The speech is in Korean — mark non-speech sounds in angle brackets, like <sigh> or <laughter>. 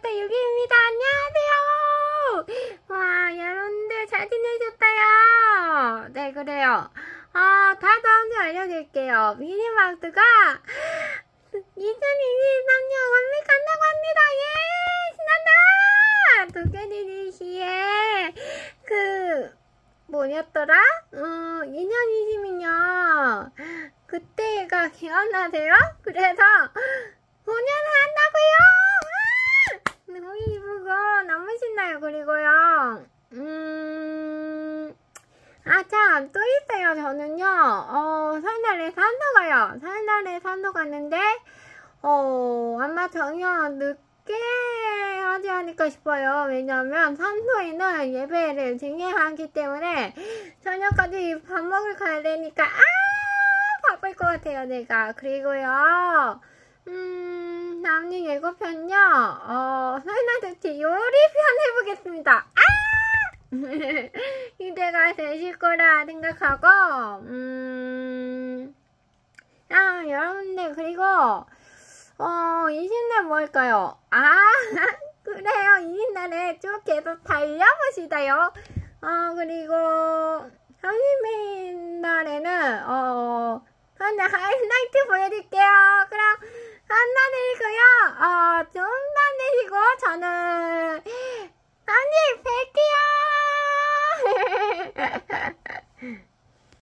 컴퓨터 유기입니다. 안녕하세요. 와, 여러분들 잘 지내셨어요? 네, 그래요. 아, 다음 주 알려드릴게요. 미니마우스가 2023년 원미 간다고 합니다. 예! 신난다! 도깨비리시에 그 뭐였더라? 음, 2020년 그때가 기억나세요? 그래서 공연을 한다고요! 아! 너무 이쁘고 너무 신나요. 그리고요. 음. 아, 참, 또 있어요, 저는요. 어, 설날에 산도 가요. 설날에 산도 갔는데, 어, 아마 저녁 늦게 하지 않을까 싶어요. 왜냐면, 산소에는 예배를 진행하기 때문에, 저녁까지 밥 먹을 가야 되니까, 아! 바쁠 것 같아요, 내가. 그리고요, 음, 남는 예고편요, 어, 설날 특집 요리편 해보겠습니다. 아! <laughs> 기대가 되실 거라 생각하고, 음, 아, 여러분들, 그리고, 어, 이신날 뭐 할까요? 아, <laughs> 그래요. 이신날에 쭉 계속 달려보시다요. 어, 그리고, 선생님 날에는, 어, 하나 하이라이트 보여드릴게요. 그럼, 감사드리고요. 어, 좋은 밤 되시고 저는 언니 뵐게요. <laughs>